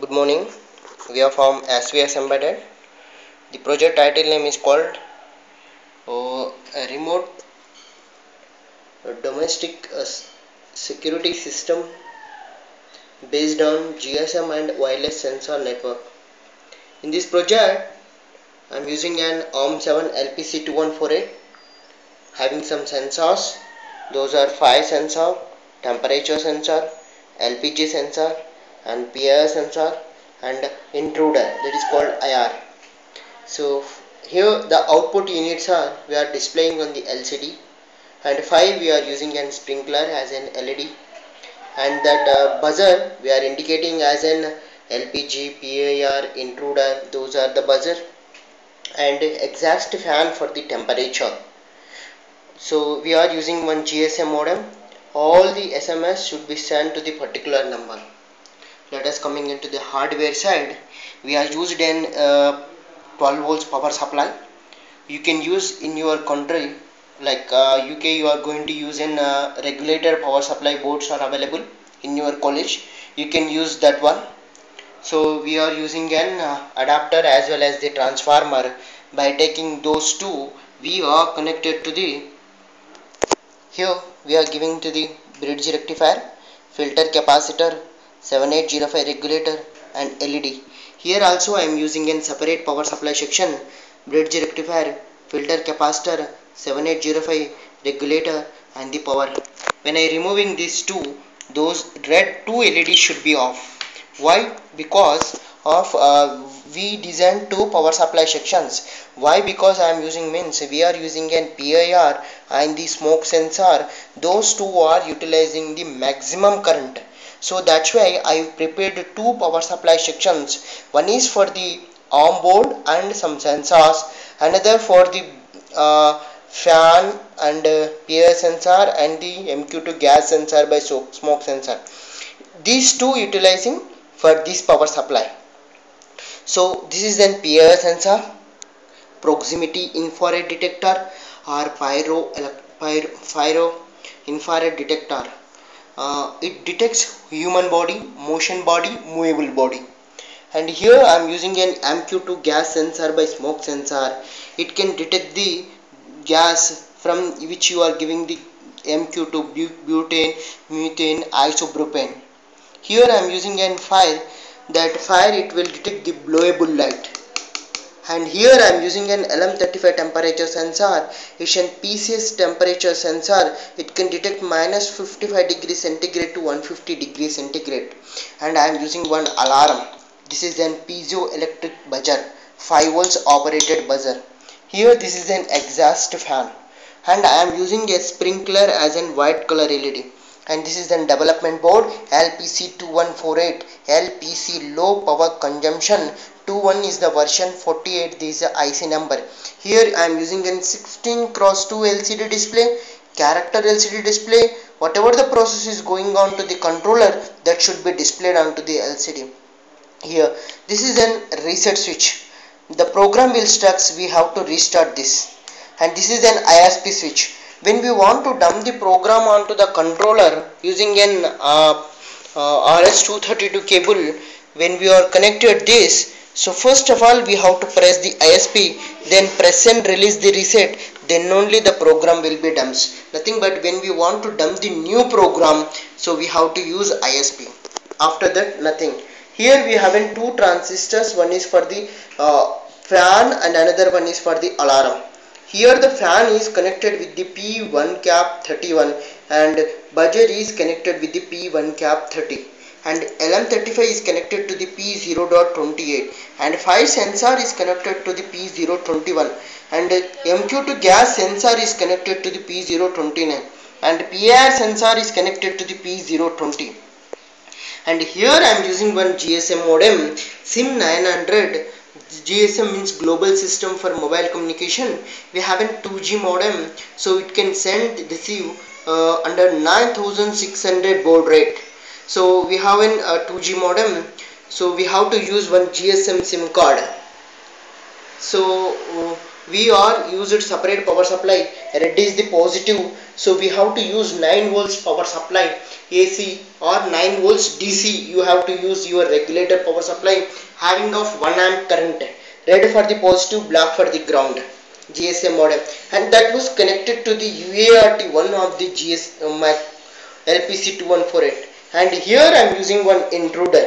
Good morning. We are from SVS Embedded. The project title name is called uh, a Remote Domestic uh, Security System based on GSM and wireless sensor network. In this project, I am using an ARM7 LPC2148 having some sensors. Those are fire sensor, temperature sensor, LPG sensor, and PIR sensor and intruder that is called IR. So here the output units are we are displaying on the LCD and 5 we are using an sprinkler as an LED and that uh, buzzer we are indicating as an LPG, PIR, intruder those are the buzzer and exhaust fan for the temperature. So we are using one GSM modem all the SMS should be sent to the particular number let us coming into the hardware side we are used in uh, 12 volts power supply. You can use in your country like uh, UK you are going to use in uh, regulator power supply boards are available in your college. You can use that one. So we are using an uh, adapter as well as the transformer. By taking those two we are connected to the here we are giving to the bridge rectifier filter capacitor 7805 regulator and LED. Here also I am using a separate power supply section, bridge rectifier, filter capacitor, 7805 regulator and the power. When I removing these two, those red two LEDs should be off. Why? Because of uh, we designed two power supply sections. Why? Because I am using means we are using an PIR and the smoke sensor. Those two are utilizing the maximum current so that's why i've prepared two power supply sections. One is for the ARM board and some sensors. Another for the uh, fan and uh, PIR sensor and the MQ2 gas sensor by smoke sensor. These two utilizing for this power supply. So this is an PIR sensor proximity infrared detector or pyro, pyro, pyro infrared detector uh, it detects human body motion body movable body. And here I am using an MQ2 gas sensor by smoke sensor. It can detect the gas from which you are giving the MQ2 butane methane isobutane here I am using an fire. That fire it will detect the blowable light and here I am using an LM35 temperature sensor it's an PCS temperature sensor. It can detect minus 55 degrees centigrade to 150 degrees centigrade. And I am using one alarm. This is an piezoelectric buzzer 5 volts operated buzzer. Here this is an exhaust fan. And I am using a sprinkler as an white color LED and this is the development board LPC2148 LPC low power consumption 21 is the version 48 this is the IC number. Here I am using a 16 cross 2 LCD display character LCD display. Whatever the process is going on to the controller that should be displayed onto the LCD here this is a reset switch. The program will stuck we have to restart this. And this is an ISP switch. When we want to dump the program onto the controller using an uh, uh, RS232 cable when we are connected this so first of all we have to press the ISP then press and release the reset. Then only the program will be dumped nothing but when we want to dump the new program so we have to use ISP after that nothing. Here we have in two transistors. One is for the uh, fan and another one is for the alarm. Here the fan is connected with the P1 cap 31 and buzzer is connected with the P1 cap 30 and LM35 is connected to the P0.28 and fire sensor is connected to the P021 and MQ2 gas sensor is connected to the P029 and PIR sensor is connected to the P020 and here I am using one GSM modem SIM 900 GSM means global system for mobile communication. We have a 2G modem so it can send receive uh, under 9600 baud rate so we have a uh, 2G modem. So we have to use one GSM SIM card. So uh, we are used separate power supply. Red is the positive. So we have to use 9 volts power supply. AC or 9 volts DC you have to use your regulator power supply. Having of 1 amp current. Red for the positive black for the ground. GSM modem. And that was connected to the UART one of the GS uh, LPC2148 and here I am using one intruder.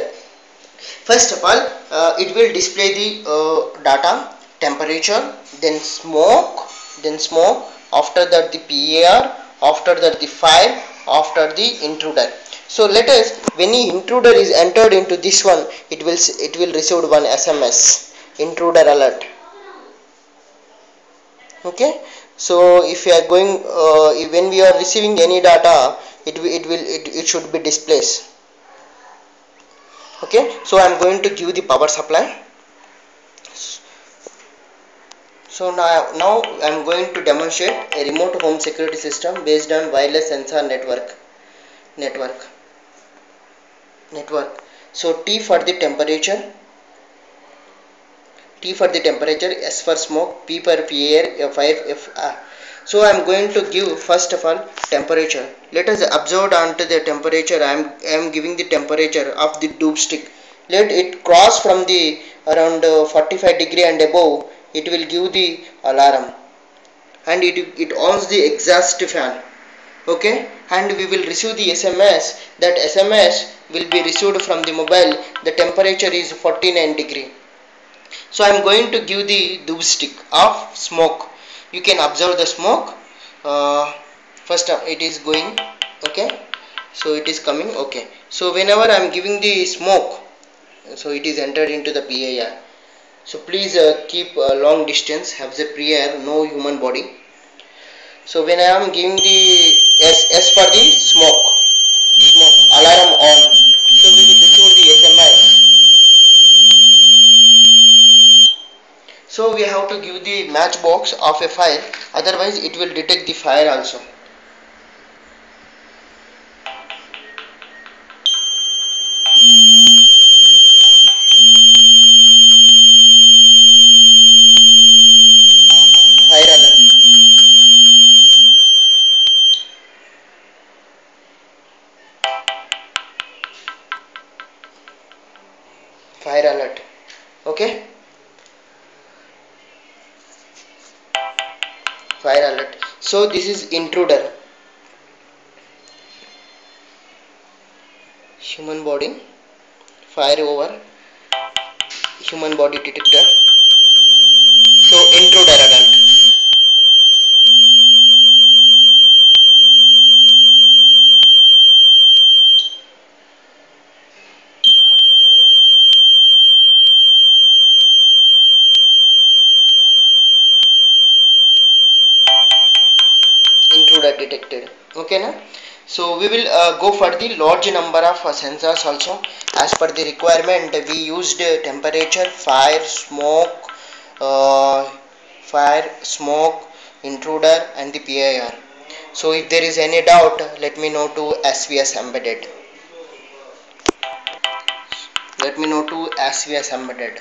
First of all uh, it will display the uh, data temperature then smoke then smoke after that the PIR after that the fire after the intruder. So let us when the intruder is entered into this one it will it will receive one SMS intruder alert. Okay so if you are going uh, when we are receiving any data it, it will it, it should be displays okay? So i'm going to give the power supply. So now now i'm going to demonstrate a remote home security system based on wireless sensor network network network. So t for the temperature t for the temperature s for smoke p for air f f uh, so I am going to give first of all temperature. Let us observe onto the temperature. I am, I am giving the temperature of the tube stick. Let it cross from the around uh, 45 degree and above. It will give the alarm. And it, it owns the exhaust fan. Okay? And we will receive the SMS that SMS will be received from the mobile. The temperature is 49 degree so I am going to give the tube stick of smoke. You can observe the smoke. Uh, first it is going okay? So it is coming okay? So whenever I am giving the smoke so it is entered into the PIR so please uh, keep a long distance. Have the prayer no human body. So when I am giving the S, S for the smoke smoke alarm on. So we will receive the SMS so we have to give the matchbox of a fire otherwise it will detect the fire also fire alert. So this is intruder. Human body. Fire over. Human body detector. So intruder alert intruder detected. Okay na? So we will uh, go for the large number of uh, sensors also. As per the requirement we used uh, temperature fire smoke uh, fire smoke intruder and the PIR so if there is any doubt let me know to SVS embedded. Let me know to SVS embedded